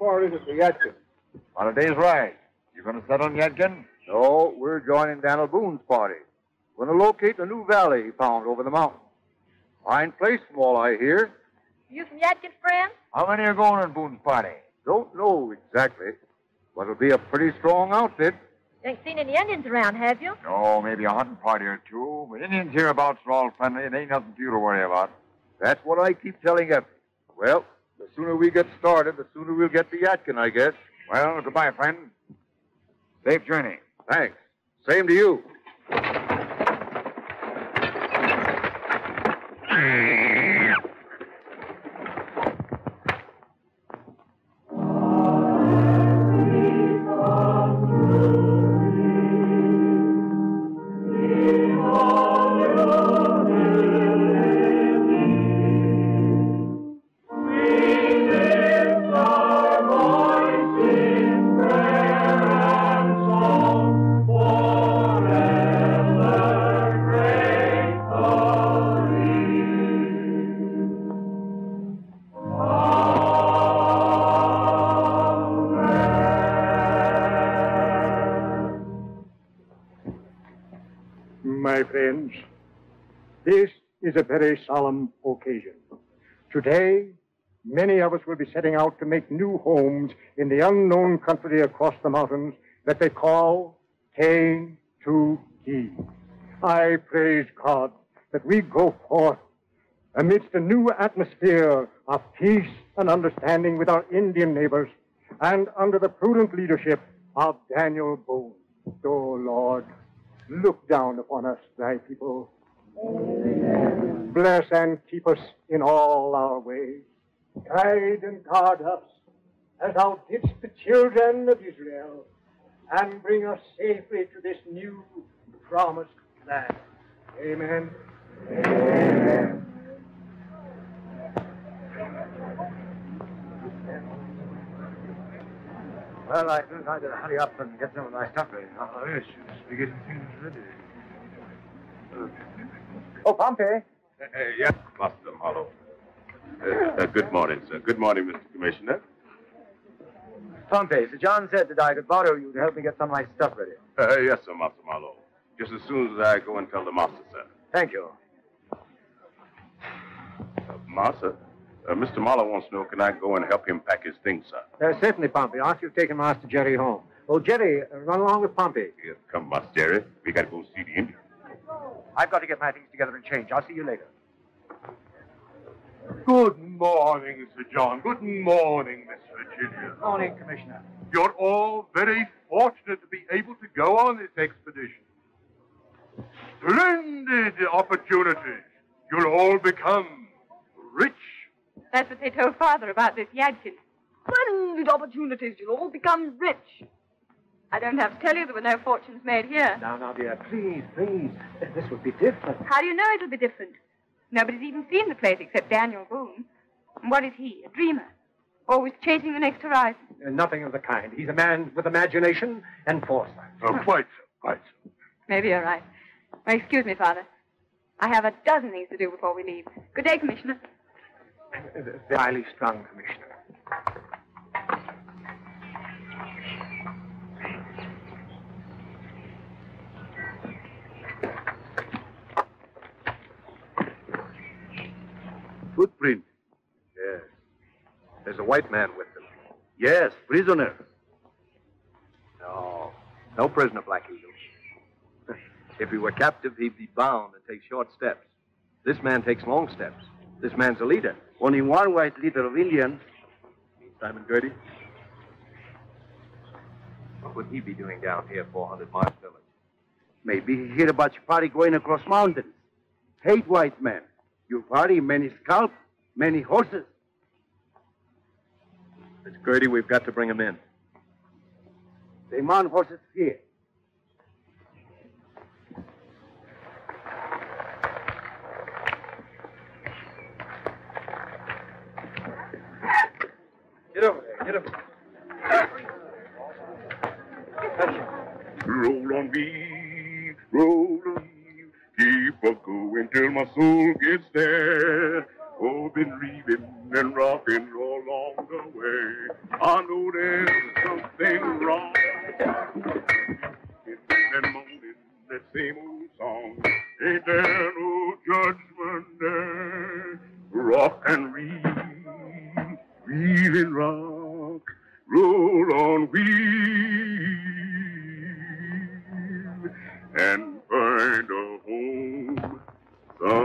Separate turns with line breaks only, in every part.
far is it to Yadkin?
On a day's ride. You going to settle in Yadkin?
No, we're joining Daniel Boone's party. Going to locate the new valley he found over the mountain. Fine place from all I hear.
You from Yadkin, friend?
How many are going on Boone's party?
Don't know exactly, but it'll be a pretty strong outfit.
You ain't seen any Indians around, have you?
No, maybe a hunting party or two. But Indians hereabouts are all friendly. It ain't nothing for you to worry about.
That's what I keep telling Effie. Well, the sooner we get started, the sooner we'll get to Yadkin, I guess.
Well, goodbye, friend. Safe journey.
Thanks. Same to you.
My friends, this is a very solemn occasion. Today, many of us will be setting out to make new homes in the unknown country across the mountains that they call Tane to Key. I praise God that we go forth amidst a new atmosphere of peace and understanding with our Indian neighbors and under the prudent leadership of Daniel Boone. Oh, Lord, look down upon us, thy people. Bless and keep us in all our ways. Guide and guard us as thou didst the children of Israel, and bring us safely to this new promised land. Amen. Amen.
Well, I think I better hurry up and get some of my stuff ready. Oh, yes, we're getting things ready.
Oh, Pompey.
Uh, yes, Master Marlowe. Uh, uh, good morning, sir. Good morning, Mr. Commissioner.
Pompey, Sir John said that I could borrow you to help me get some of my stuff ready.
Uh, yes, sir, Master Marlowe. just as soon as I go and tell the master, sir.
Thank you.
Uh, master, uh, Mr. Marlowe wants to know can I go and help him pack his things, sir?
Uh, certainly, Pompey. After you've taken Master Jerry home. Oh, Jerry, uh, run along with Pompey.
Here, come, Master Jerry. We got to go see the Indian.
I've got to get my things together and change. I'll see you later.
Good morning, Sir John. Good morning, Miss Virginia.
Morning, Commissioner.
You're all very fortunate to be able to go on this expedition. Splendid opportunity. You'll all become rich.
That's what they told Father about this Yadkin. Splendid opportunities. You'll all become rich. I don't have to tell you there were no fortunes made here.
Now, now, dear, please, please. This would be different.
How do you know it'll be different? Nobody's even seen the place except Daniel Boone. And what is he? A dreamer? Always chasing the next horizon.
Uh, nothing of the kind. He's a man with imagination and foresight.
Oh, quite so, quite so.
Maybe you're right. Well, excuse me, Father. I have a dozen things to do before we leave. Good day, Commissioner.
Uh, The highly strung commissioner.
Footprint.
Yes. There's a white man with them.
Yes, prisoner.
No. No prisoner, Black Eagle. if he were captive, he'd be bound and take short steps. This man takes long steps. This man's a leader.
Only one white leader of Indians.
Simon Girty? What would he be doing down here, 400 miles village?
Maybe he hear about your party going across mountains. Hate white men. Your party, many scalp, many horses.
It's Girty. We've got to bring him in.
They man horses here.
Get over there. Get over
Roll on me, roll on. Keep a going till my soul gets there. Oh, been reading and rocking all along the way. I know there's something wrong. And moaning that same old song. Ain't there no judgment there? Rock and read, read and rock. Roll on, weave, and find a home somewhere.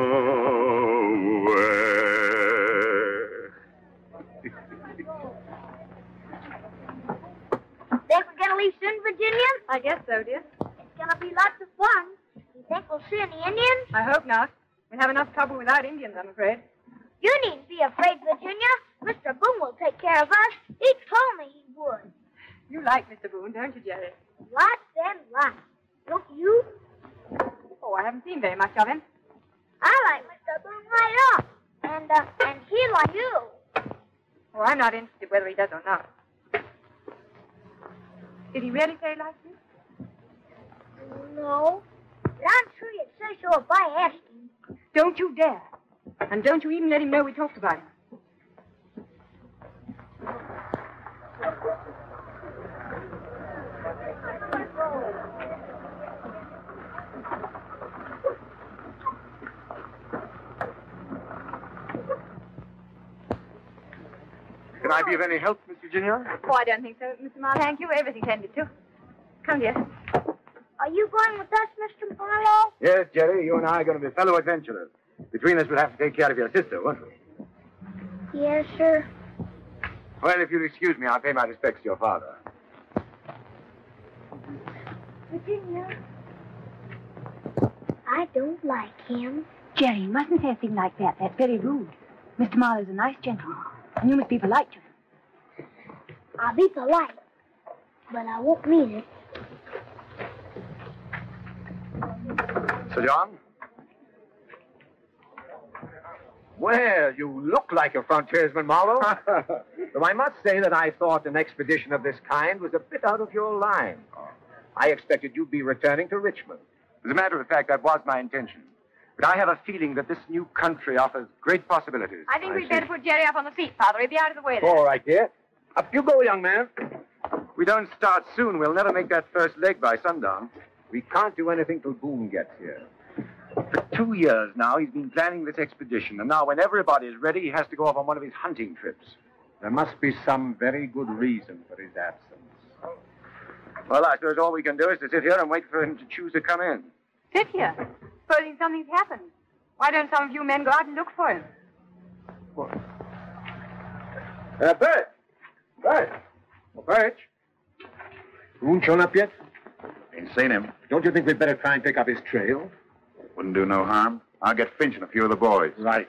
Think we're gonna leave soon, Virginia?
I guess so, dear.
It's gonna be lots of fun. You think we'll see any Indians?
I hope not. We'll have enough trouble without Indians, I'm afraid.
You needn't be afraid, Virginia. Mr. Boone will take care of us. He told me he would.
You like Mr. Boone, don't you, Jerry?
Lots and lots. Don't you?
Oh, I haven't seen very much of him.
I like Mr. Boone right off. And, uh, and he like you.
Oh, I'm not interested whether he does or not. Did he really say he liked you?
No. But I'm sure you'd say so if I asked him.
Don't you dare. And don't you even let him know we talked about him.
Can I be of any help, Miss Virginia?
Oh, I don't think so, Mr. Marlowe. Thank you. Everything's tended to. Come, dear.
Are you going with us, Mr. Marlowe?
Yes, Jerry. You and I are going to be fellow adventurers. Between us, we'll have to take care of your sister, won't we?
Yes, sir.
Well, if you'll excuse me, I'll pay my respects to your father.
Virginia. I don't like him.
Jerry, you mustn't say a thing like that. That's very rude. Mr. Marlowe's a nice gentleman, and you must be polite to him.
I'll be polite, but I won't mean it.
Sir John? Well, you look like a frontiersman, Marlowe. Though I must say that I thought an expedition of this kind was a bit out of your line. Oh. I expected you'd be returning to Richmond. As a matter of fact, that was my intention. But I have a feeling that this new country offers great possibilities.
I think we'd better put Jerry up on the seat, Father. He'll be out of the way then.
All right, dear. Up you go, young man. We don't start soon. We'll never make that first leg by sundown.
We can't do anything till Boone gets here.
For two years now, he's been planning this expedition, and now when everybody is ready, he has to go off on one of his hunting trips.
There must be some very good reason for his absence.
Well, I suppose all we can do is to sit here and wait for him to choose to come in.
Sit here. Supposing something's happened. Why don't some of you men go out and look for him? What?
Uh, Bert! Bert! Well, Bert!
Boone shown up yet?
Ain't seen him.
Don't you think we'd better try and pick up his trail?
Wouldn't do no harm. I'll get Finch and a few of the boys.
Right.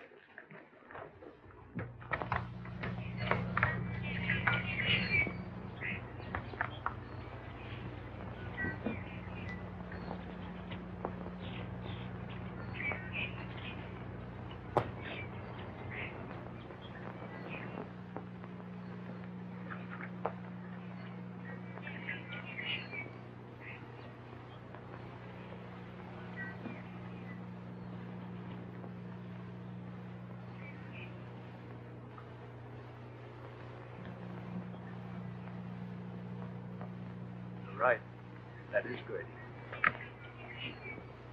That is Girty.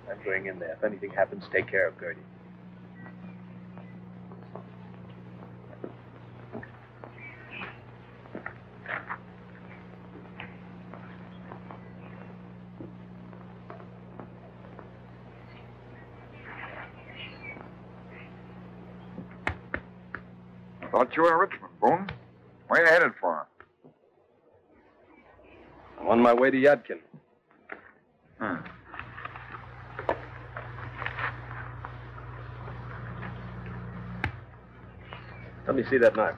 I'm going in there. If anything happens, take care of
Girty. Thought you were in Richmond, Boone. Where you headed for?
I'm on my way to Yadkin.
Hmm.
Let me see that knife.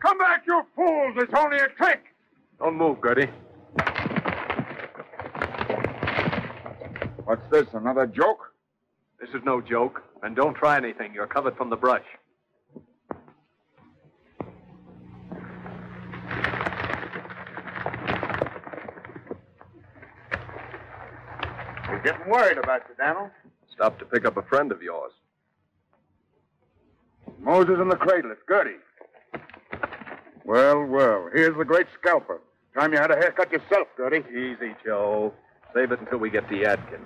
Come back, you fools! It's only a trick!
Don't move, Girty.
What's this, another joke?
This is no joke. And don't try anything. You're covered from the brush.
We're getting worried about you, Daniel.
Stopped to pick up a friend of yours.
Moses in the cradle. It's Girty. Well, well. Here's the great scalper. Time you had a haircut yourself, Girty.
Easy, Joe. Save it until we get to Yadkin.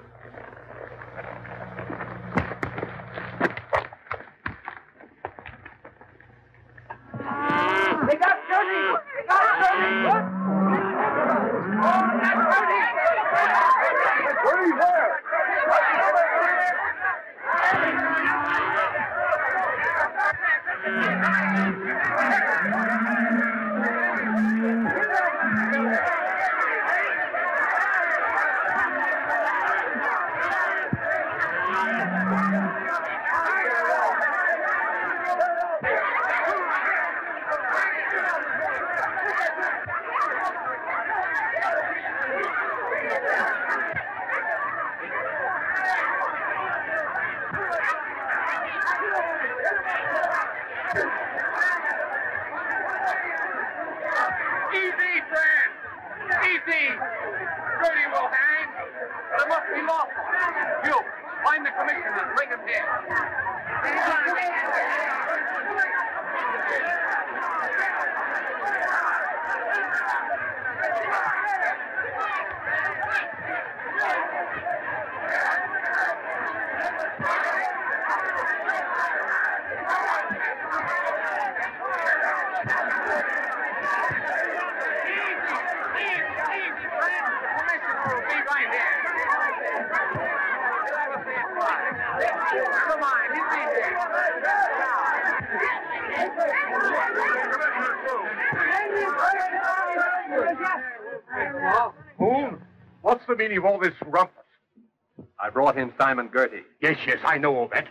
I
know all that.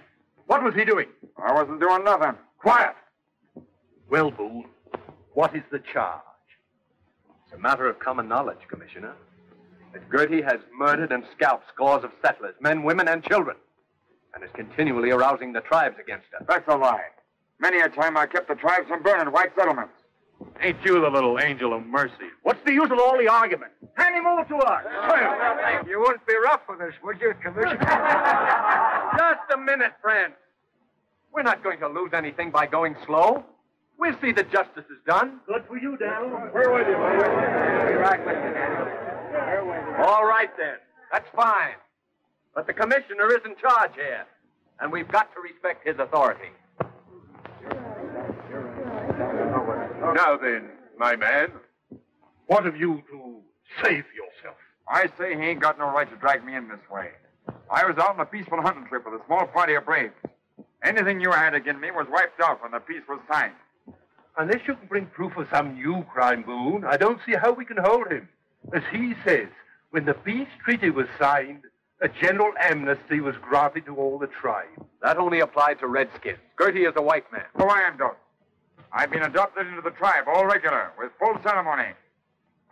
What was he doing?
I wasn't doing nothing.
Quiet. Well, Boone, what is the charge?
It's a matter of common knowledge, Commissioner, that Girty has murdered and scalped scores of settlers, men, women, and children, and is continually arousing the tribes against us.
That's a lie. Many a time I kept the tribes from burning white settlements.
Ain't you the little angel of mercy? What's the use of all the argument?
Hand him over to us. You wouldn't be rough with us, would you, Commissioner?
Just a minute, friend. We're not going to lose anything by going slow. We'll see that justice is done.
Good for you, Daniel. Where with you?
right with you, Daniel.
All right, then. That's fine. But the commissioner is in charge here, and we've got to respect his authority.
Now then, my man, what have you to say for yourself?
I say he ain't got no right to drag me in this way. I was out on a peaceful hunting trip with a small party of braves. Anything you had against me was wiped out when the peace was signed.
Unless you can bring proof of some new crime, Boone, I don't see how we can hold him. As he says, when the peace treaty was signed, a general amnesty was granted to all the tribe.
That only applied to Redskins. Girty is a white man.
Oh, I am don't. I've been adopted into the tribe, all regular, with full ceremony.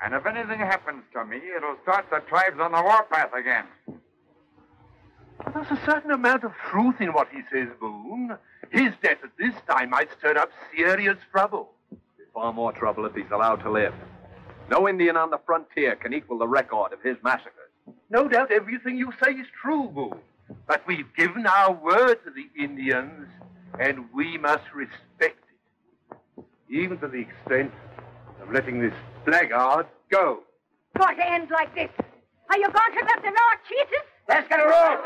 And if anything happens to me, it'll start the tribes on the warpath again.
There's a certain amount of truth in what he says, Boone. His death at this time might stir up serious trouble.
Far more trouble if he's allowed to live. No Indian on the frontier can equal the record of his massacres.
No doubt everything you say is true, Boone. But we've given our word to the Indians, and we must respect it. Even to the extent of letting this blackguard go.
Got to end like this. Are you going to let the law cheat us?
Let's get a rope.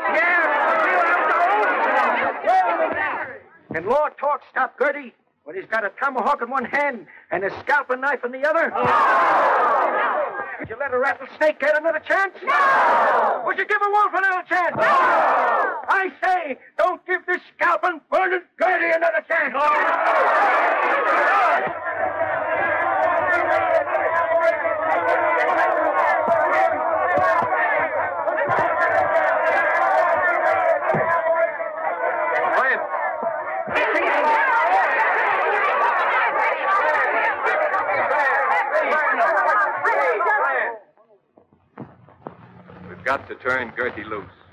Can Law Talk stop Girty when he's got a tomahawk in one hand and a scalping knife in the other? Would you let a rattlesnake get another chance? No! Would you give a wolf another chance? No! I say, don't give this scalping, burning Girty another chance.
Friends, we've got to turn Girty loose.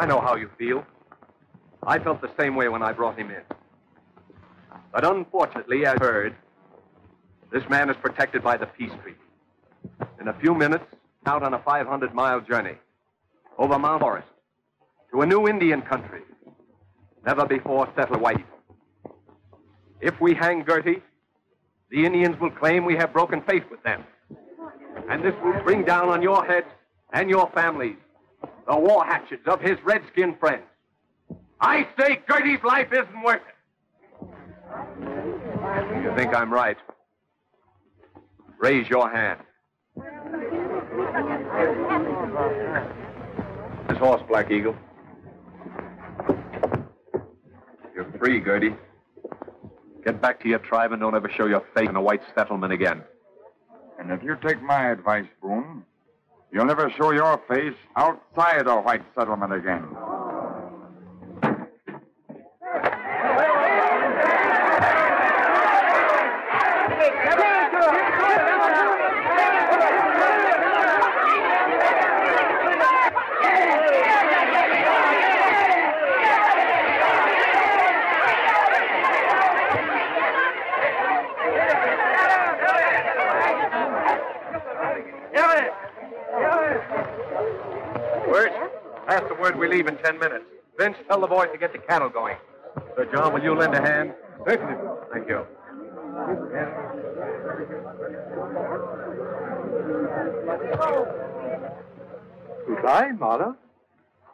I know how you feel. I felt the same way when I brought him in. But unfortunately, as I heard, this man is protected by the peace treaty. In a few minutes, out on a 500 mile journey over Mount Forest to a new Indian country, never before settled white. If we hang Girty, the Indians will claim we have broken faith with them. And this will bring down on your heads and your families the war hatchets of his redskin friends. I say Girty's life isn't worth it. You think I'm right? Raise your hand. This horse, Black Eagle. You're free, Girty. Get back to your tribe and don't ever show your face in a white settlement again.
And if you take my advice, Boone, you'll never show your face outside a white settlement again.
Word? Pass the word we leave in ten minutes. Vince, tell the boys to get the cattle going. Sir John, will you lend a hand? Certainly. Thank you.
Goodbye, Marlowe.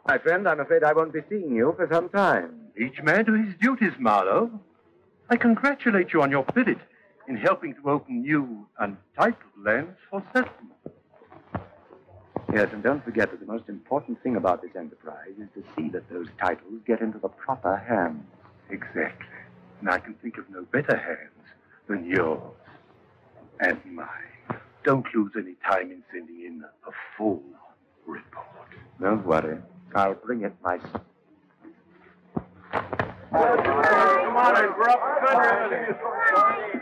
My friend, I'm afraid I won't be seeing you for some time.
Each man to his duties, Marlowe. I congratulate you on your spirit in helping to open new, untitled lands for settlement.
Yes, and don't forget that the most important thing about this enterprise is to see that those titles get into the proper hands.
Exactly.
And I can think of no better hands than yours and mine. Don't lose any time in sending in a full report.
Don't worry. I'll bring it myself.
Come on in,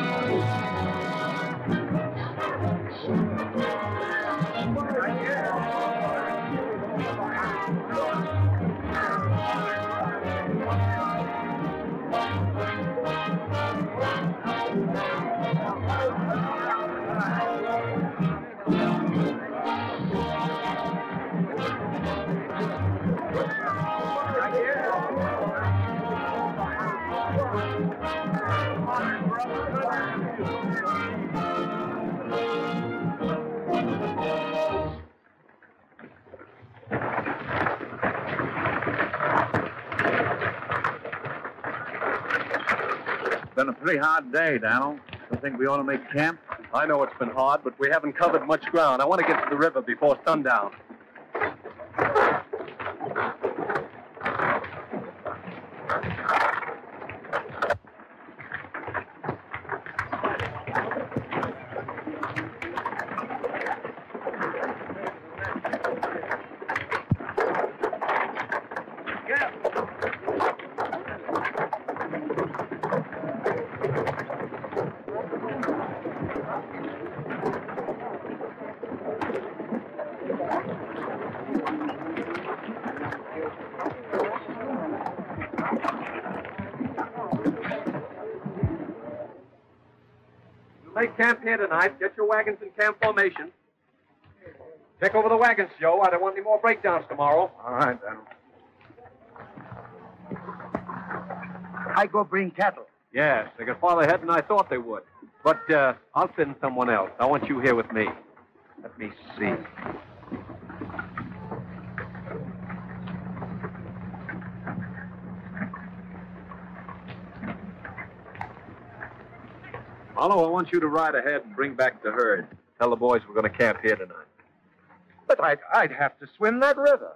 It's
been a pretty hard day, Donald. I think we ought to make camp.
I know it's been hard, but we haven't covered much ground. I want to get to the river before sundown. You make camp here tonight. Get your wagons in camp formation. Check over the wagons, Joe. I don't want any more breakdowns tomorrow.
All right, Donald.
I go bring cattle.
Yes, they got farther ahead than I thought they would. But uh, I'll send someone else. I want you here with me. Let me see. Marlowe, I want you to ride ahead and bring back the herd. Tell the boys we're going to camp here tonight.
But I'd, I'd have to swim that river.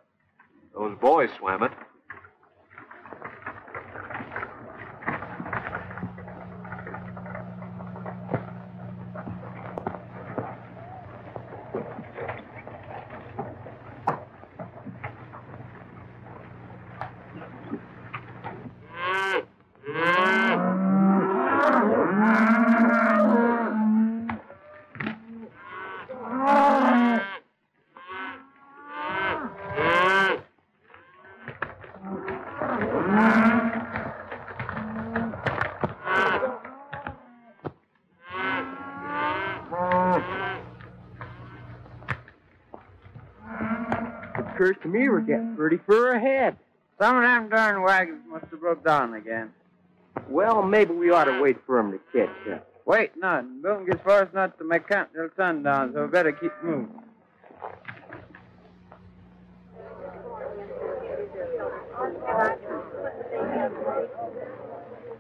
Those boys swam it.
Me we're getting pretty far ahead.
Some of them darn wagons must have broke down again.
Well, maybe we ought to wait for 'em to catch up.
Wait, none. Don't get far enough to make camp till sundown, so we better keep moving.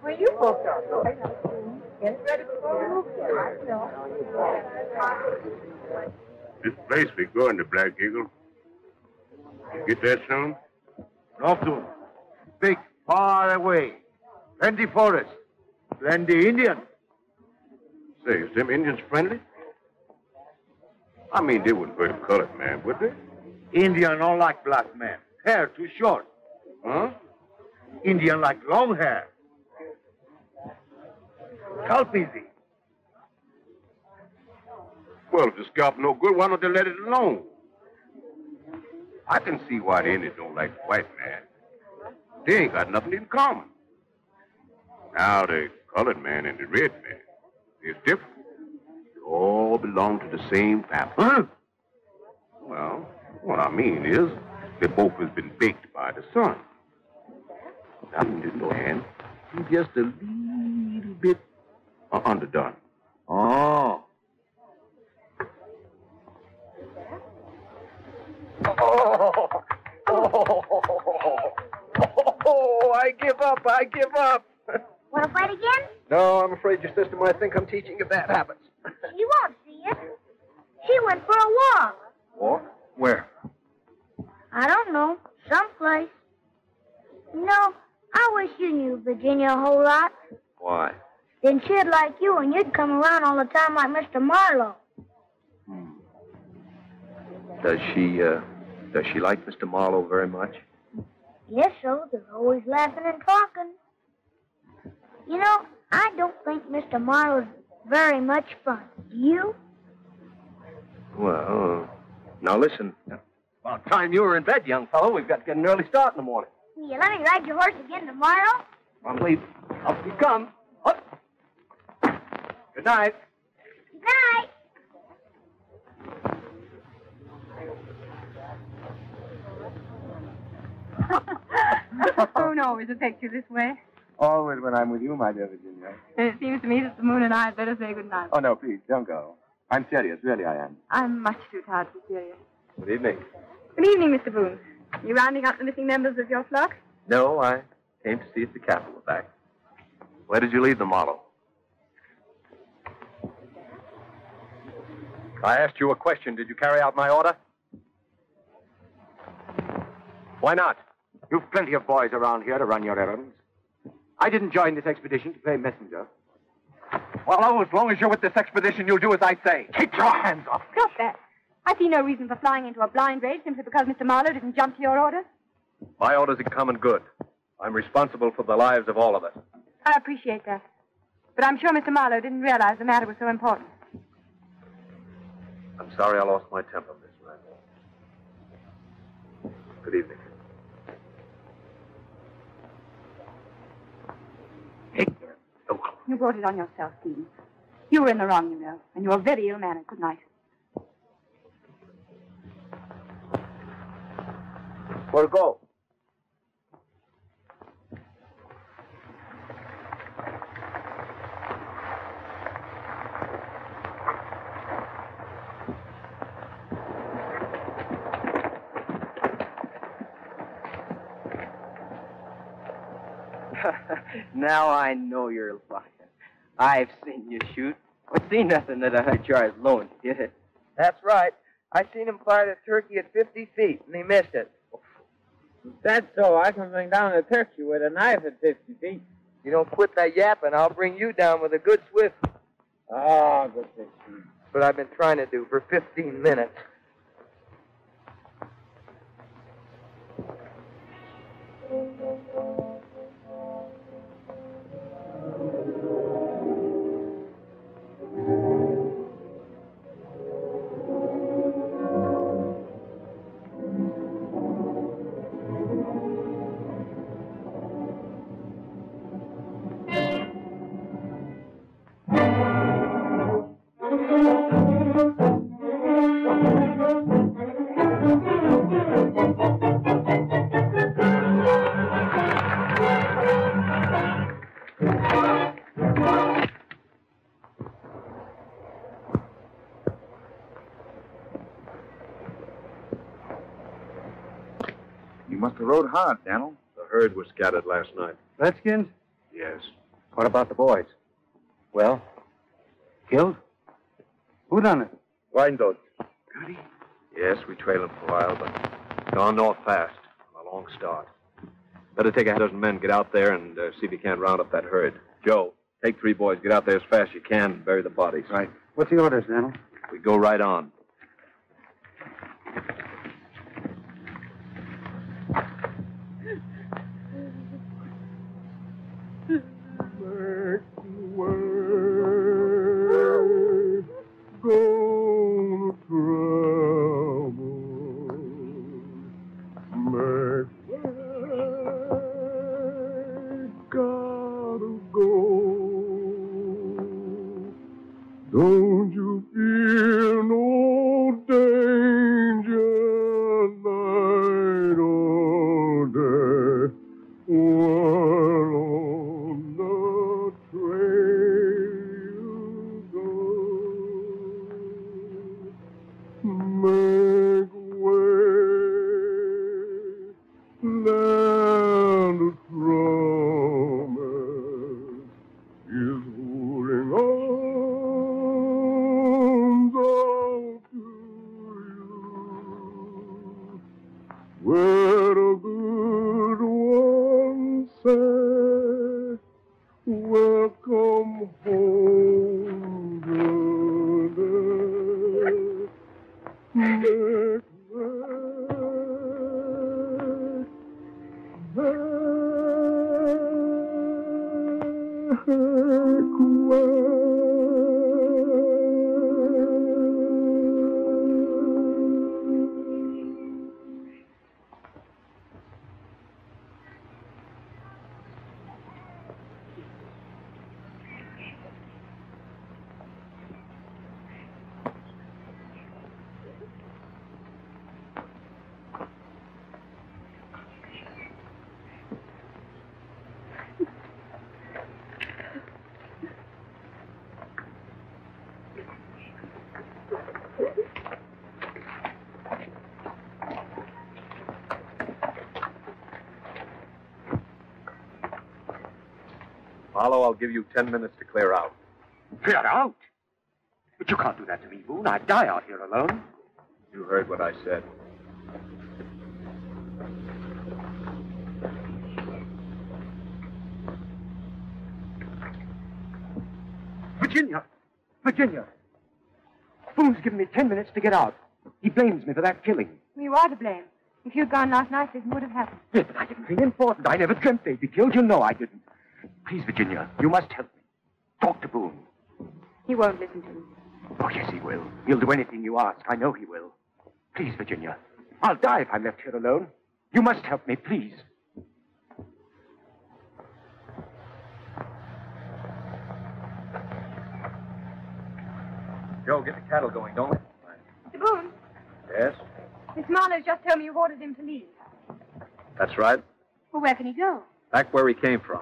Where you folks are?
This place we going to, Black Eagle. You get there
soon? To him. Big, far away. Plenty forest. Plenty Indian.
Say, is them Indians friendly? I mean, they wouldn't hurt a colored man, would they?
Indian don't like black man. Hair too short.
Huh?
Indian like long hair. Scalp easy.
Well, if the scalp no good, why don't they let it alone? I can see why the Indians don't like the white man. They ain't got nothing in common. Now, the colored man and the red man,
It's different. They all belong to the same family.
Huh?
Well, what I mean is, they both has been baked by the sun. Nothing to no. He's just a little bit uh, underdone.
Oh.
Oh, oh, oh, I give up. I give up.
Want to fight again?
No, I'm afraid your sister might think I'm teaching you bad habits.
She won't see it. She went for a walk.
Walk? Where?
I don't know. Someplace. You know, I wish you knew Virginia a whole lot.
Why?
Then she'd like you and you'd come around all the time like Mr. Marlowe.
Does she, uh, does she like Mr. Marlowe very much?
Yes, so. They're always laughing and talking. You know, I don't think Mr. Marlowe's very much fun. Do you?
Well, now listen. About time you were in bed, young fellow. We've got to get an early start in the morning.
Will you let me ride your horse again tomorrow?
Leaving. Up you come. Up. Good night.
Good night.
Does the moon always affect you this way?
Always when I'm with you, my dear Virginia.
It seems to me that the moon and I had better say good night.
Oh, no, please, don't go. I'm serious, really I am.
I'm much too tired to be serious.
Good evening.
Good evening, Mr. Boone. You rounding up the missing members of your flock?
No, I came to see if the cattle were back. Where did you leave the model? I asked you a question. Did you carry out my order? Why not?
You've plenty of boys around here to run your errands. I didn't join this expedition to play messenger.
Well, oh, as long as you're with this expedition, you'll do as I say.
Keep your hands off.
Stop that. I see no reason for flying into a blind rage simply because Mr. Marlowe didn't jump to your orders.
My orders are common good. I'm responsible for the lives of all of us.
I appreciate that. But I'm sure Mr. Marlowe didn't realize the matter was so important.
I'm sorry I lost my temper, Miss Randolph. Good evening.
You brought it on yourself, Stephen. You were in the wrong, you know, and you were very ill-mannered. Good night.
Where go?
now I know you're lying. I've seen you shoot. I seen nothing that I heard Charles Loan hit it.
That's right. I seen him fire the turkey at 50 feet, and he missed it.
If that's so, I can bring down a turkey with a knife at 50 feet.
You don't quit that yapping, I'll bring you down with a good swift.
Ah, good fish.
That's what I've been trying to do for 15 minutes.
Herd was scattered last night.
Redskins?
Yes.
What about the boys? Well, killed? Who done it?
Wyandotte. Girty? Yes, we trailed him for a while, but gone north fast. On a long start. Better take a dozen men, get out there, and uh, see if you can't round up that herd. Joe, take three boys, get out there as fast as you can, and bury the bodies.
Right. What's the orders, Daniel?
We go right on. Marlowe, I'll give you ten minutes to clear out.
Clear out? But you can't do that to me, Boone. I'd die out here alone.
You heard what I said.
Virginia! Virginia! Boone's given me ten minutes to get out. He blames me for that killing.
You are to blame. If you'd gone last night, this would have happened.
Yes, but I didn't think important. I never dreamt they'd be killed. You know I didn't. Please, Virginia, you must help me. Talk to Boone.
He won't listen to me.
Oh, yes, he will. He'll do anything you ask. I know he will. Please, Virginia. I'll die if I'm left here alone. You must help me, please.
Joe, get the cattle going, don't we?
Mr. Boone,
Yes,
Miss Marlowe's just told me you've ordered him to leave.
that's right.
Well, where can he go?
Back where he came from.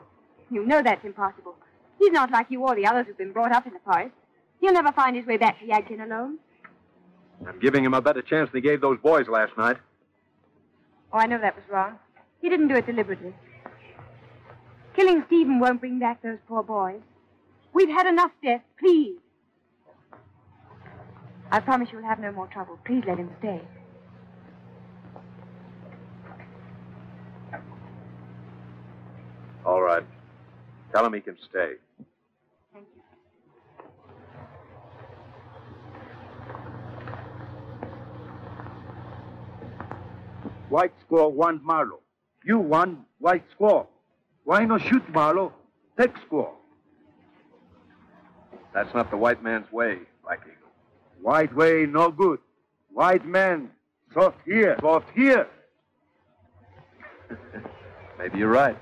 You know that's impossible. He's not like you or the others who've been brought up in the forest. He'll never find his way back to Yadkin alone.
I'm giving him a better chance than he gave those boys last night.
Oh, I know that was wrong. He didn't do it deliberately. Killing Stephen won't bring back those poor boys. We've had enough death. Please. I promise you'll have no more trouble. Please let him stay.
All right. Tell him he can stay. Thank you.
White squaw want Marlowe. You want white squaw. Why not shoot Marlowe? Take squaw.
That's not the white man's way, Black Eagle.
White way no good. White man soft here, soft here.
Maybe you're right.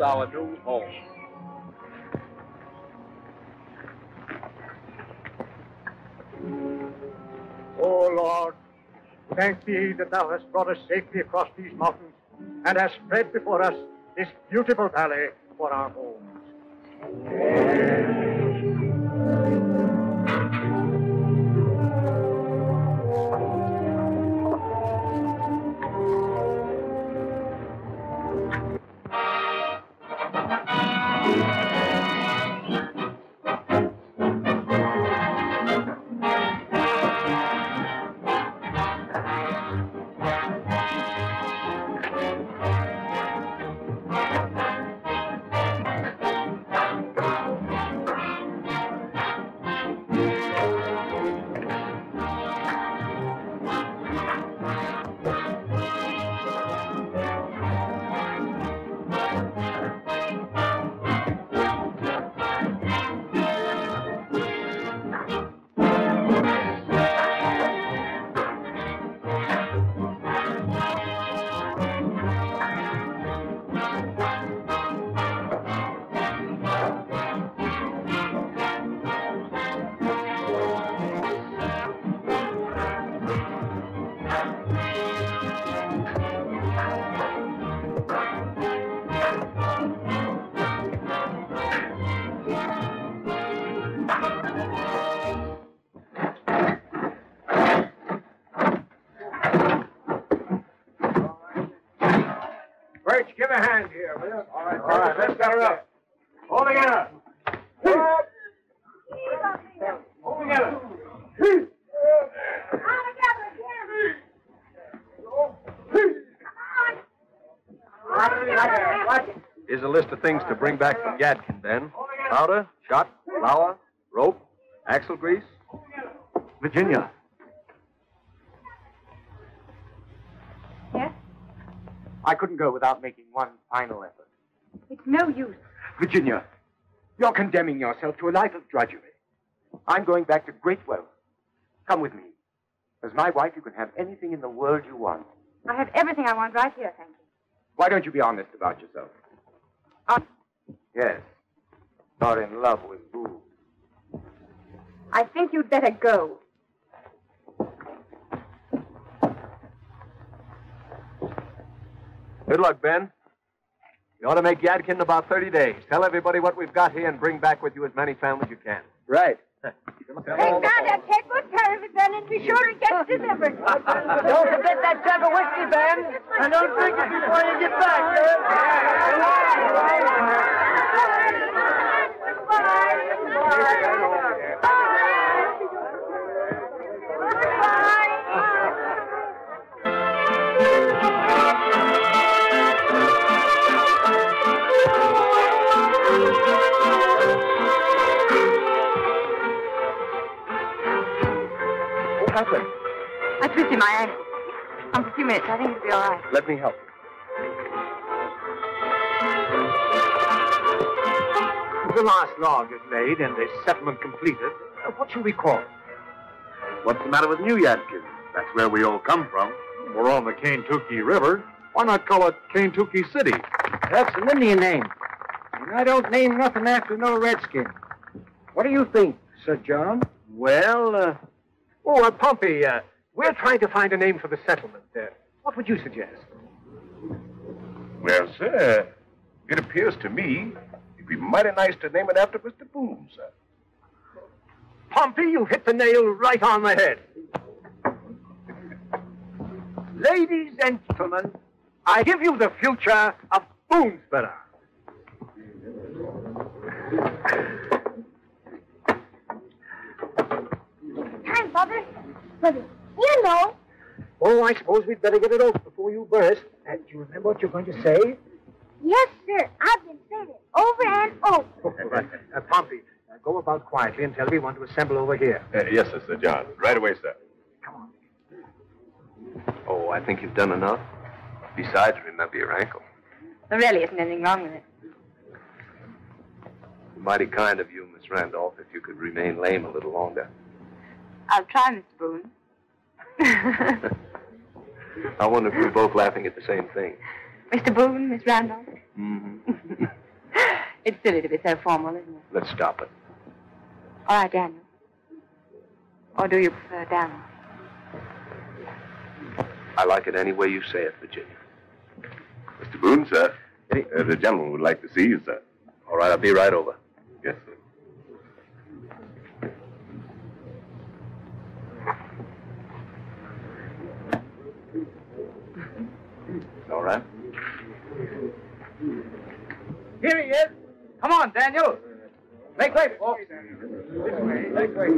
Build our new home.
O Lord, thank thee that thou hast brought us safely across these mountains and hast spread before us this beautiful valley for our homes.
Birch, give a hand here, will you? All right,
All right, let's get her up. Hold together. Hold together.
Here's a list of things to bring back from Yadkin, Ben. Powder, shot, flour, rope, axle grease.
Virginia.
Yes?
I couldn't go without making one final effort.
It's no use.
Virginia, you're condemning yourself to a life of drudgery. I'm going back to great wealth. Come with me. As my wife, you can have anything in the world you want.
I have everything I want right here, thank you.
Why don't you be honest about yourself?
Honest?
Yes. You're in love with Boone.
I think you'd better go.
Good luck, Ben. You ought to make Yadkin in about 30 days. Tell everybody what we've got here and bring back with you as many families you can.
Right.
Take that, take good care of it, Ben, and be sure it gets delivered.
Don't forget that jug of whiskey, Ben. And don't drink it before you get back,
What happened?
I twisted my ankle. For a few minutes. I think it'll be all right.
Let me help
The last log is laid and the settlement completed. Uh, What shall we call it?
What's the matter with New Yadkin? That's where we all come from.
We're on the Kaintucky River. Why not call it Kaintucky City?
That's an Indian name. And I don't name nothing after no redskin. What do you think, Sir John?
Well, uh, oh, uh, Pompey, uh, we're trying to find a name for the settlement. Uh, what would you suggest?
Well, sir, it appears to me it'd be mighty nice to name it after Mr. Boone, sir.
Pompey, you hit the nail right on the head. Ladies and gentlemen, I give you the future of Boonesborough.
Grandfather? Mother, you know.
Oh, I suppose we'd better get it over before you burst. Uh, do you remember what you're going to say?
Yes, sir. I've been saying it over and over.
Uh, Pompey, uh, go about quietly and tell everyone to assemble over here.
Uh, yes, sir, Sir John. Right away, sir. Come on.
Oh, I think you've done enough. Besides, remember your ankle.
There really isn't anything wrong with it.
Mighty kind of you, Miss Randolph, if you could remain lame a little longer.
I'll try, Mr. Boone.
I wonder if we're both laughing at the same thing.
Mr. Boone, Miss Randolph.
Mm-hmm.
It's silly to be so formal, isn't it?
Let's stop it.
All right, Daniel. Or do you prefer Daniel?
I like it any way you say it, Virginia.
Mr. Boone, sir. Uh, the gentleman would like to see you, sir.
All right, I'll be right over.
Yes, sir.
All right.
Here he is. Come on, Daniel. Make way, folks. This way. Make way,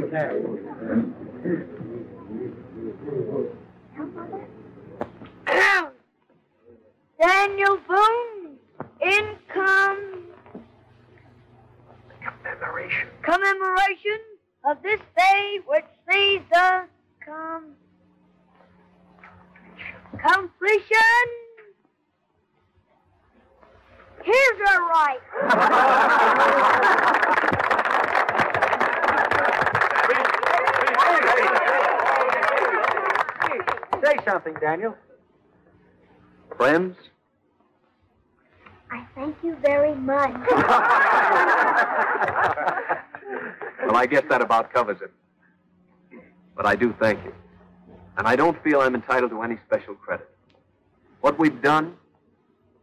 Daniel Boone, in comes
Commemoration.
commemoration of this day which sees the com- completion. Here's your right.
Say something, Daniel.
Friends?
I thank you very much.
Well, I guess that about covers it. But I do thank you. And I don't feel I'm entitled to any special credit. What we've done,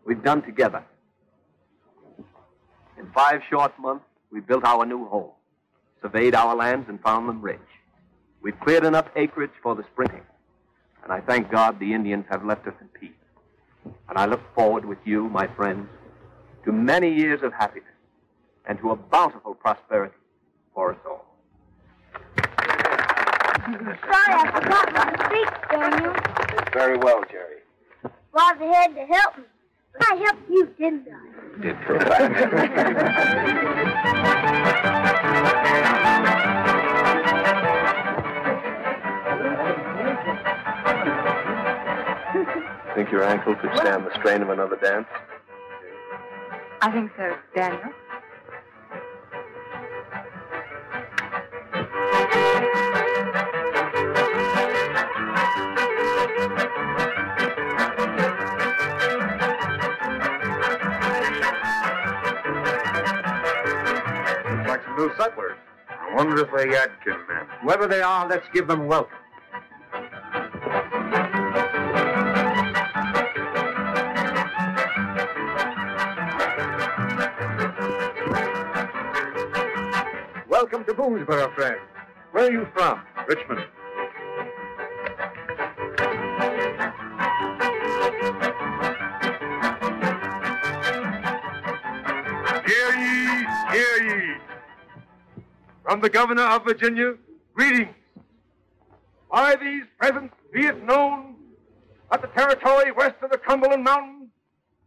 we've done together. In five short months, we built our new home, surveyed our lands, and found them rich. We've cleared enough acreage for the sprinting. And I thank God the Indians have left us in peace. And I look forward with you, my friends, to many years of happiness and to a bountiful prosperity for us all.
Sorry, I forgot my speech, Daniel.
Very well, Jerry.
Was ahead to help me. But I helped you, didn't I?
Did for. Think your ankle could stand the strain of another dance?
I think so, Daniel.
New settlers. I wonder if they Yadkin men.
Whoever they are, let's give them welcome. Welcome to Boonesboro, friend. Where are you from?
Richmond.
Hear ye, hear ye. From the governor of Virginia, greetings. By these presents be it known that the territory west of the Cumberland Mountains,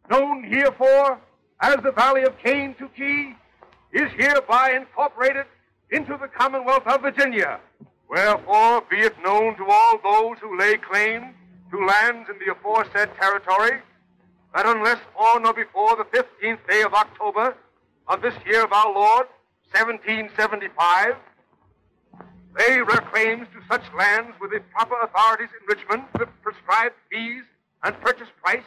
known herefore as the Valley of Kaintucky, is hereby incorporated into the Commonwealth of Virginia. Wherefore be it known to all those who lay claim to lands in the aforesaid territory that unless on or before the 15th day of October of this year of our Lord, 1775, they rear claims to such lands with the proper authorities in Richmond, the prescribed fees and purchase price,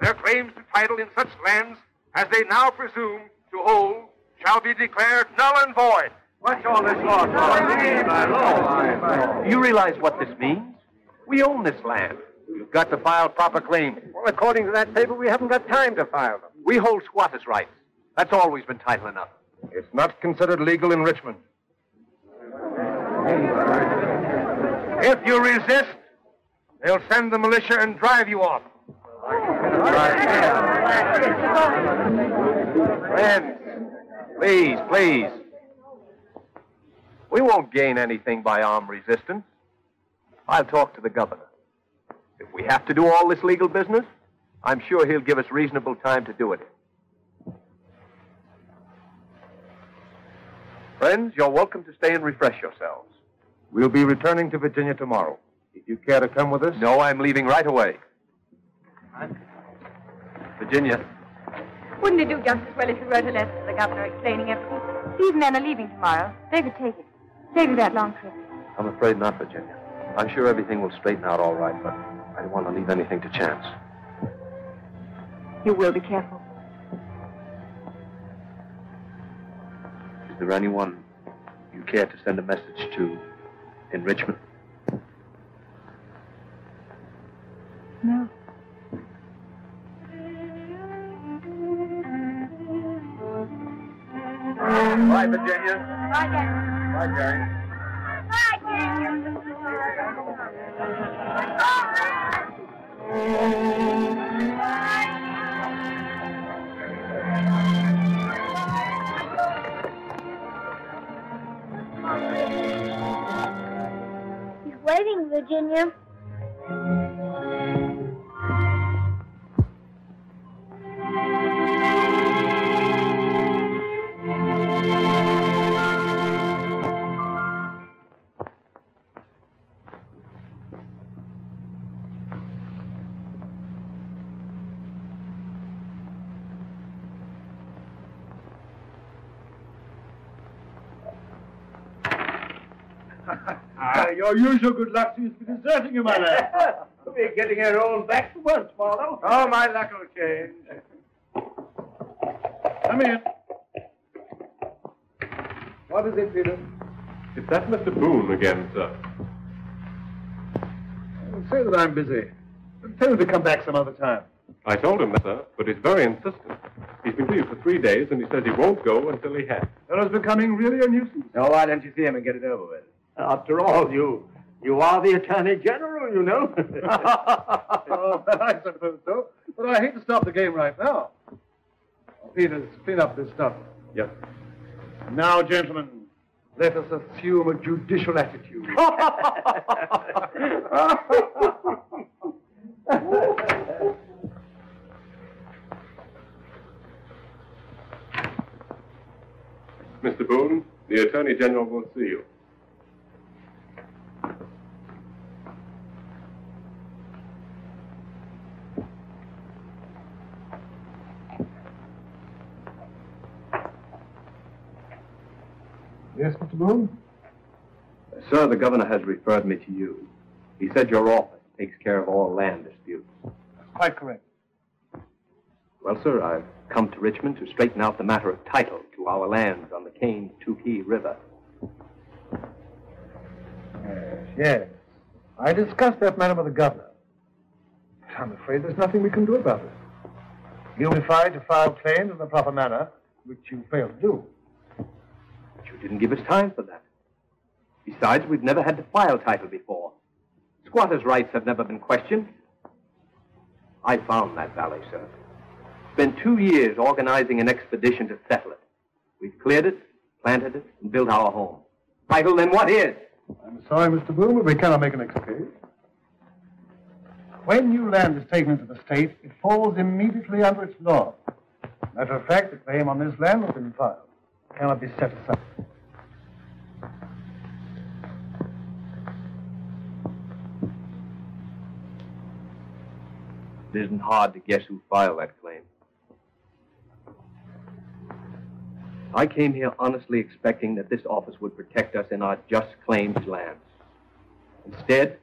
their claims to title in such lands as they now presume to hold shall be declared null and void.
What's all this law? for?
You realize what this means? We own this land. We've got to file proper claims.
Well, according to that paper, we haven't got time to file them.
We hold squatters' rights. That's always been title enough.
It's not considered legal in Richmond.
If you resist, they'll send the militia and drive you off.
Friends, please, please. We won't gain anything by armed resistance. I'll talk to the governor. If we have to do all this legal business, I'm sure he'll give us reasonable time to do it Friends, you're welcome to stay and refresh yourselves.
We'll be returning to Virginia tomorrow. If you care to come with us?
No, I'm leaving right away. Virginia,
Wouldn't it do just as well if you wrote a letter to the governor explaining everything? These men are leaving tomorrow. They could take it. Save you that long trip.
I'm afraid not, Virginia. I'm sure everything will straighten out all right, but I don't want to leave anything to chance.
You will be careful.
Is there anyone you care to send a message to in Richmond?
No.
Bye, Virginia.
Bye, Dad.
Bye, Jerry.
Bye, He's Virginia.
Your usual good luck seems to be deserting you, my lad.
We're getting our own back for once, Marlowe.
Oh, my luck will change. Come in.
What is it, Peter? Is that Mr. Boone again, sir?
Say that I'm busy. Tell him to come back some other time.
I told him that, sir, but he's very insistent. He's been here for three days, and he says he won't go until he has.
Fellow's becoming really a nuisance.
Now, why don't you see him and get it over with?
After all, you you are the Attorney General, you know.
oh, I suppose so. But I hate to stop the game right now. Peters, clean up this stuff.
Yes.
Now, gentlemen, let us assume a judicial attitude.
Mr. Boone, the Attorney General will see you.
Yes, Mr. Boone?
Sir, the governor has referred me to you. He said your office takes care of all land disputes.
That's quite correct.
Well, sir, I've come to Richmond to straighten out the matter of title to our lands on the Kane Tukey River.
Yes, yes. I discussed that matter with the governor. But I'm afraid there's nothing we can do about it. You tried to file claims in the proper manner, which you failed to do.
Didn't give us time for that. Besides, we've never had to file title before. Squatters' rights have never been questioned. I found that valley, sir. Spent two years organizing an expedition to settle it. We've cleared it, planted it, and built our home. Title, then what is?
I'm sorry, Mr. Boone, but we cannot make an excuse. When new land is taken into the state, it falls immediately under its law. Matter of fact, the claim on this land has been filed. It cannot be set aside.
It isn't hard to guess who filed that claim. I came here honestly expecting that this office would protect us in our just claims lands. Instead,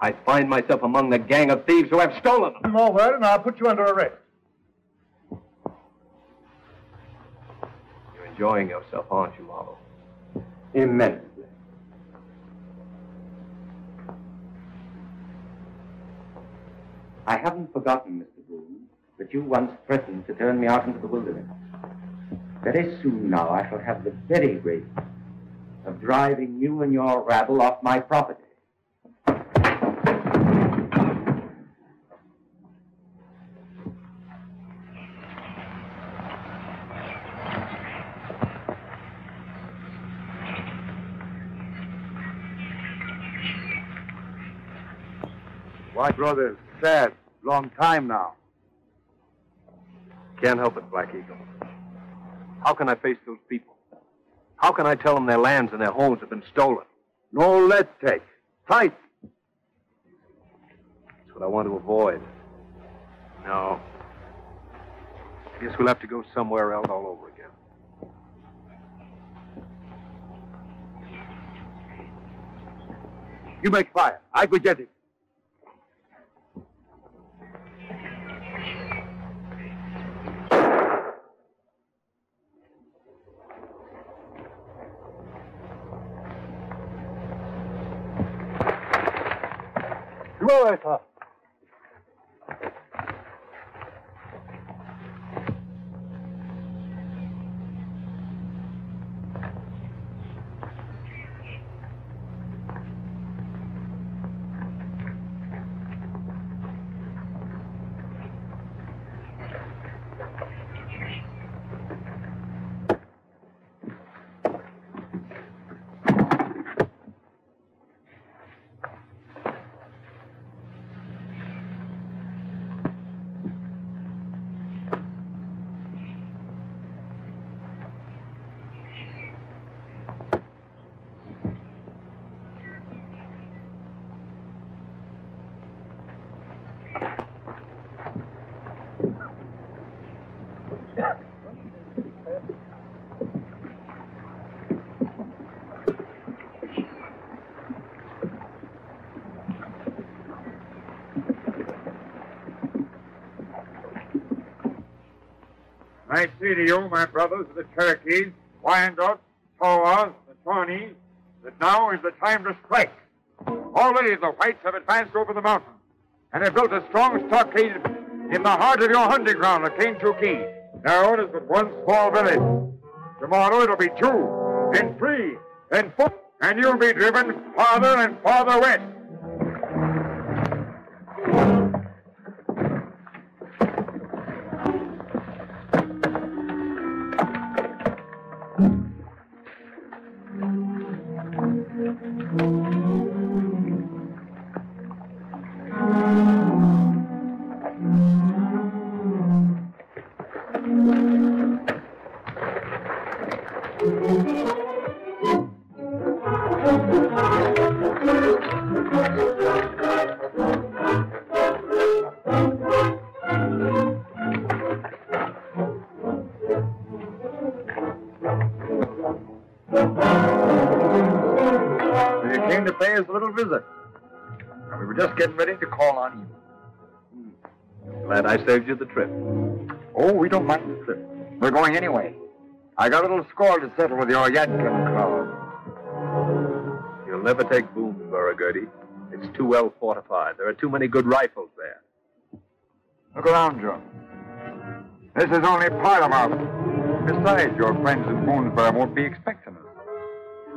I find myself among the gang of thieves who have stolen them.
More word, and I'll put you under arrest.
You're enjoying yourself, aren't you, Marlowe?
Immensely. I haven't forgotten, Mr. Boone, that you once threatened to turn me out into the wilderness. Very soon now, I shall have the very great of driving you and your rabble off my property.
Why, brother, sad. Long time now.
Can't help it, Black Eagle. How can I face those people? How can I tell them their lands and their homes have been stolen?
No let's take. Fight.
That's what I want to avoid. No. I guess we'll have to go somewhere else all over again.
You make fire. I go get it.
बोलो ऐसा
I say to you, my brothers of the Cherokees, Wyandots, Tawas, the Shawnees, that now is the time to strike. Already the whites have advanced over the mountain and have built a strong stockade in the heart of your hunting ground at Kaintucky. Now it is but one small village. Tomorrow it'll be two, then three, then four, and you'll be driven farther and farther west.
Saved you the trip.
Oh, we don't mind the trip. We're going anyway. I got a little score to settle with your Yadkin crowd.
You'll never take Boone, Beauregard. It's too well fortified. There are too many good rifles there.
Look around you. This is only part of our. Besides, your friends in Boonesboro won't be expecting us.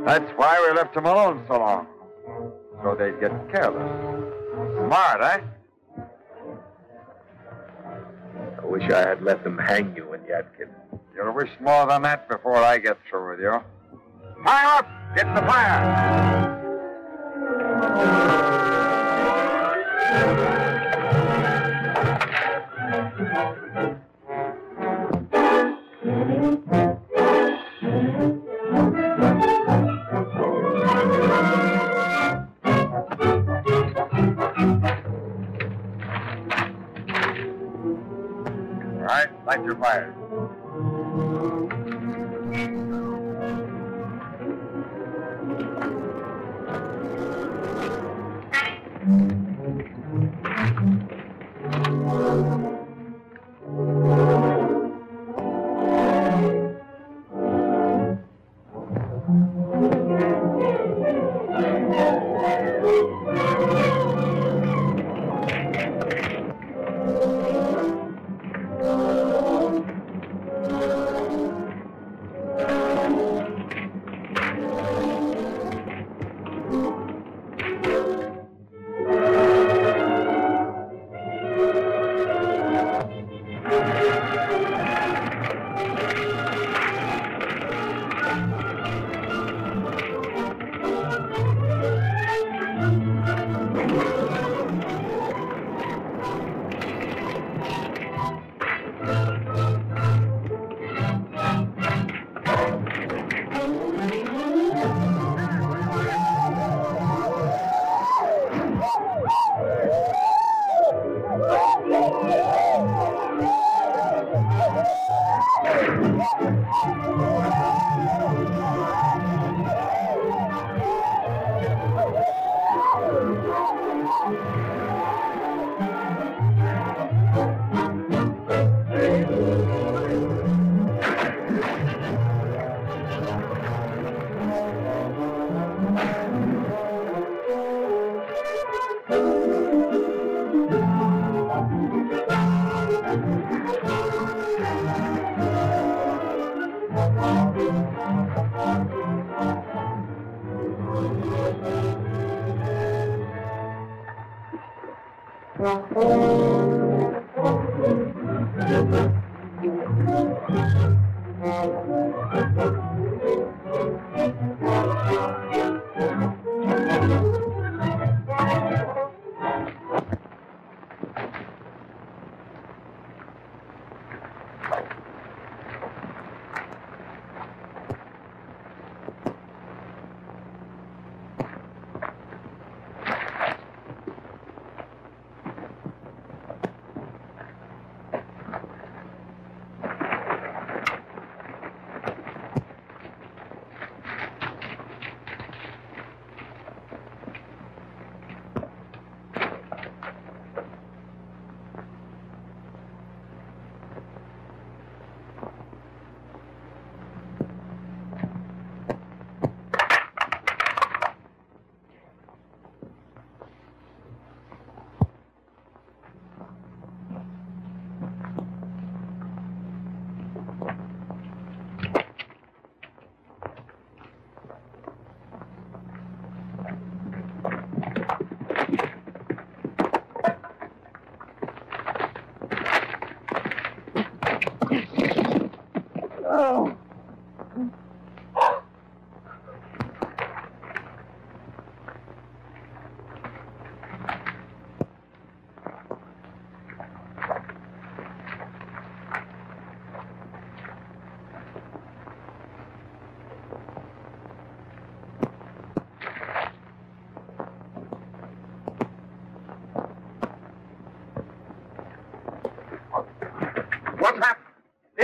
That's why we left them alone so long. So they'd get careless. Smart, eh?
I wish I had let them hang you in Yadkin.
You'll wish more than that before I get through with you. Fire up! Get the fire!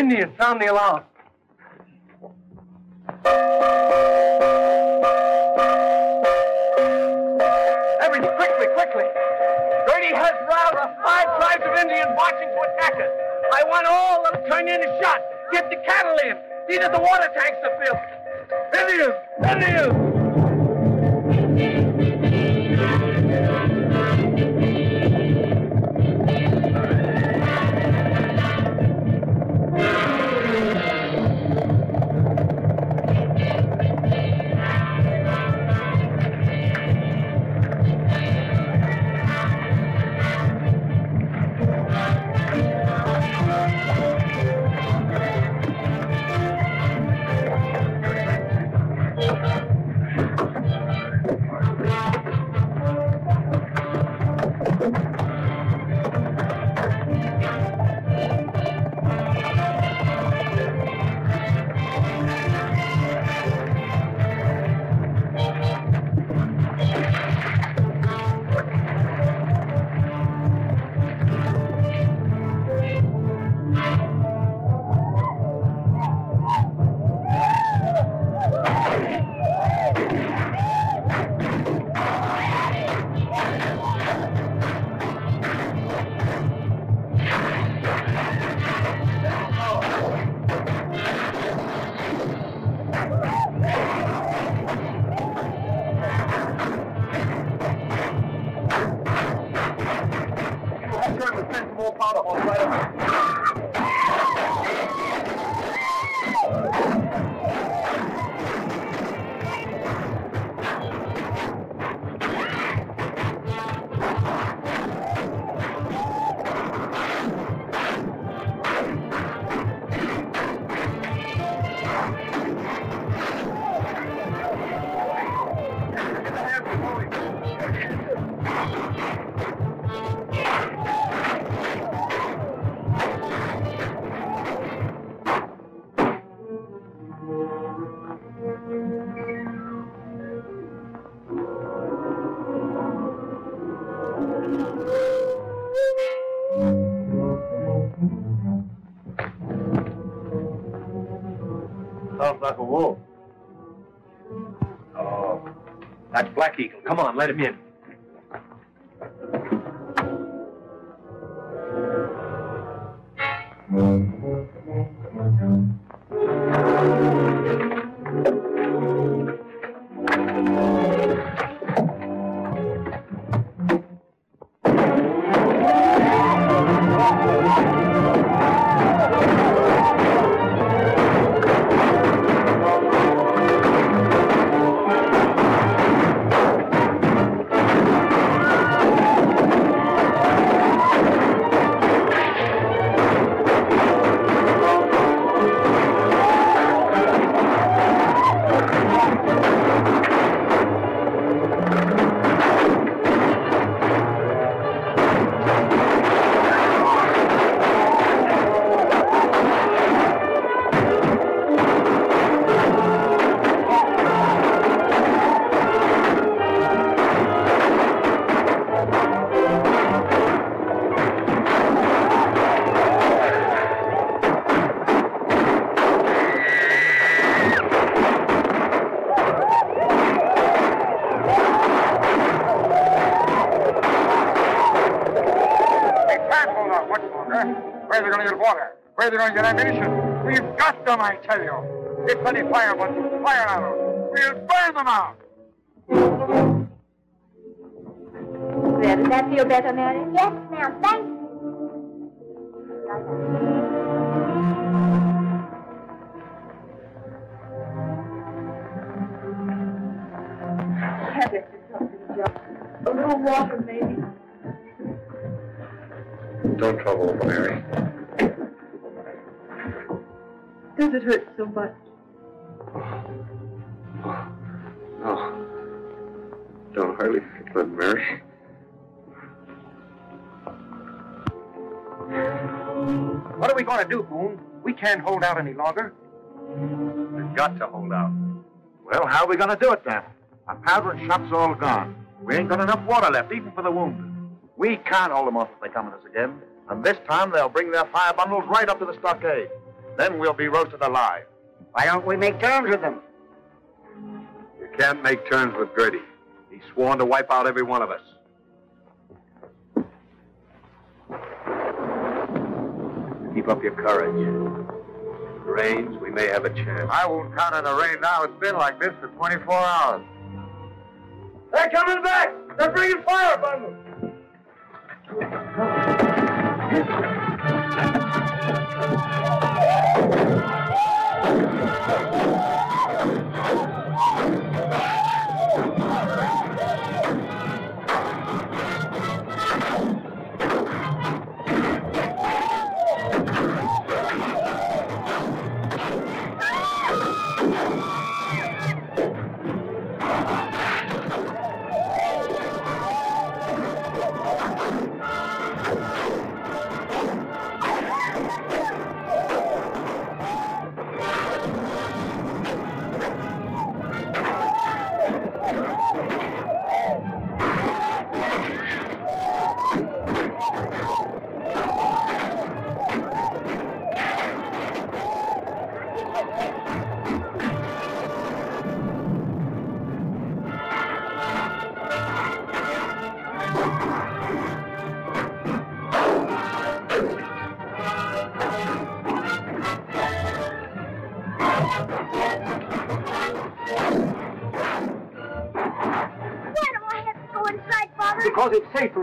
Indians found the alarm. Buckaloo. Oh, that's Black Eagle. Come on, let him in.
Mm -hmm. We'll them out.
There, does that feel better, Mary?
Yes, ma'am. Thank you.
Have it to something, John. A little water, maybe.
Don't trouble, Mary.
Does it hurt so much?
Don't hardly feel it, Mary.
What are we going to do, Boone? We can't hold out any longer.
We've got to hold out.
Well, how are we going to do it then? Our powder and shot's all gone. We ain't got enough water left, even for the wounded. We can't hold them off if they come at us again. And this time they'll bring their fire bundles right up to the stockade. Then we'll be roasted alive.
Why don't we make terms with them?
You can't make terms with Girty. He's sworn to wipe out every one of us. Keep up your courage. If it rains, we may have a chance.
I won't count on the rain now. It's been like this for 24 hours.
They're coming back. They're bringing fire bundles.
Why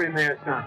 in there, son.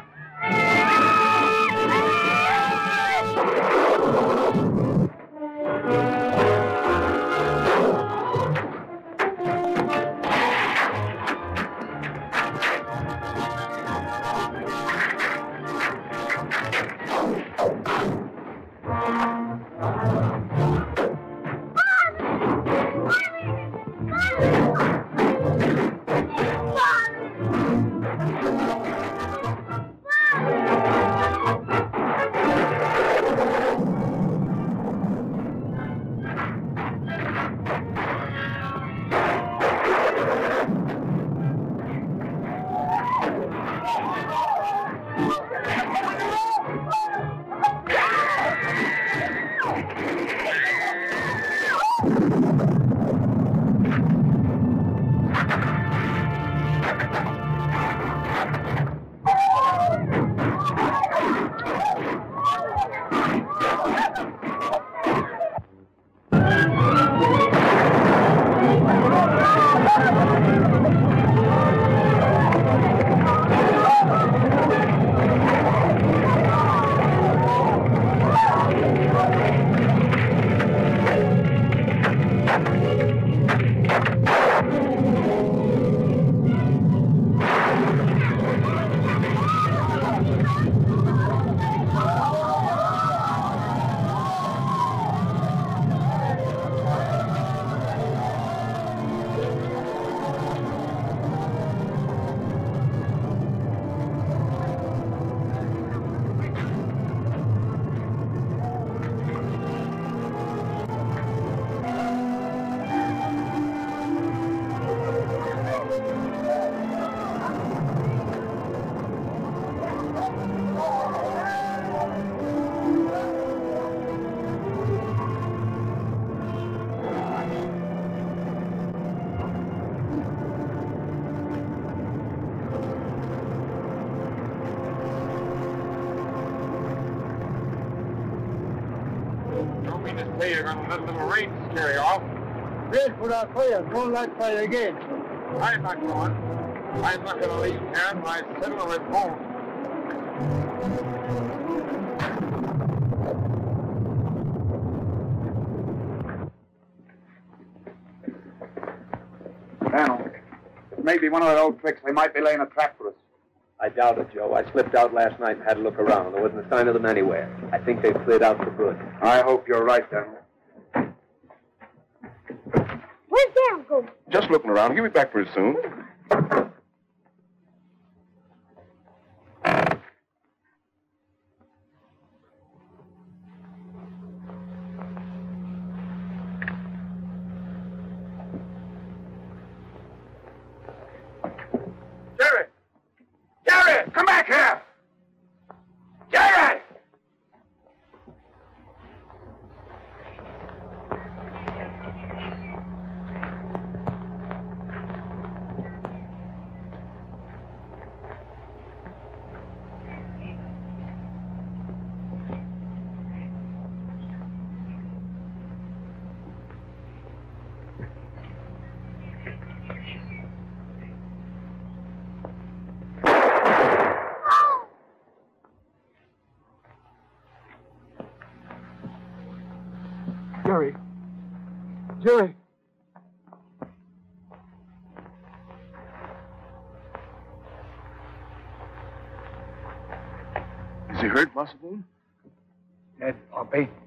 Wait for our fire. Don't light fire again.
I'm not going. I'm not going to leave town when I settle with home.
Now, maybe one of their old tricks. They might be laying a trap for us.
I doubt it, Joe. I slipped out last night and had a look around. There wasn't a sign of them anywhere. I think they've cleared out for good.
I hope you're right, Daniel.
Where's Dad going?
Just looking around. He'll be back pretty soon.
Jerry! Jerry! Come back here! Jerry!
Jerry. Jerry.
Is he hurt, Boone?
Dead, Pompey.
Hiya,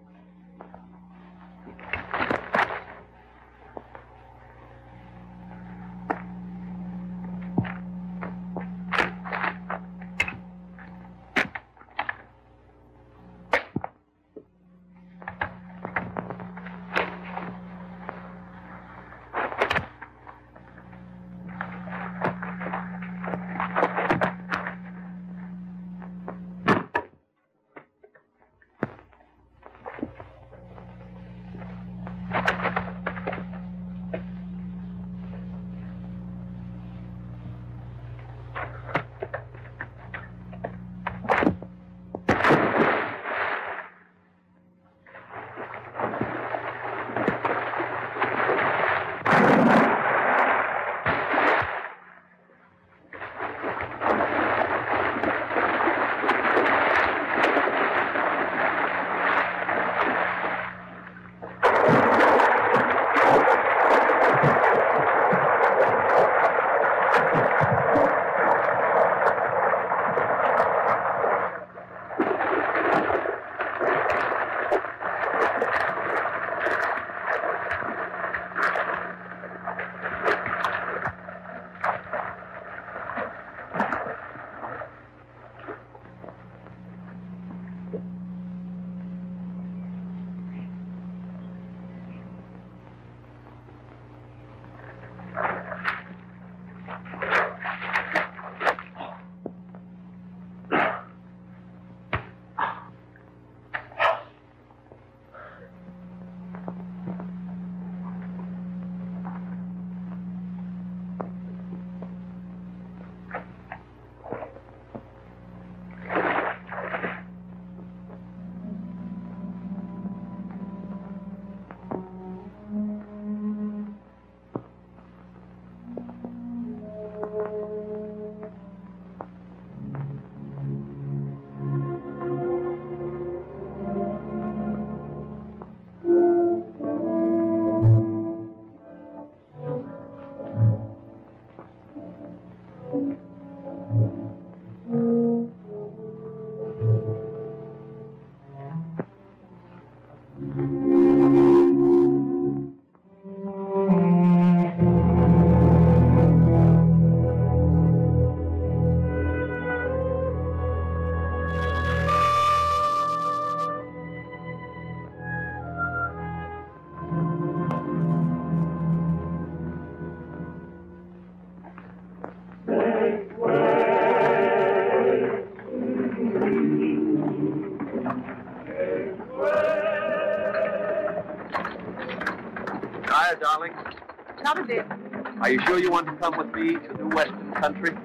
Are you sure you want to come with me to the Western country?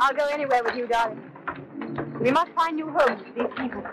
I'll go anywhere with you, darling. We must find new homes for these people.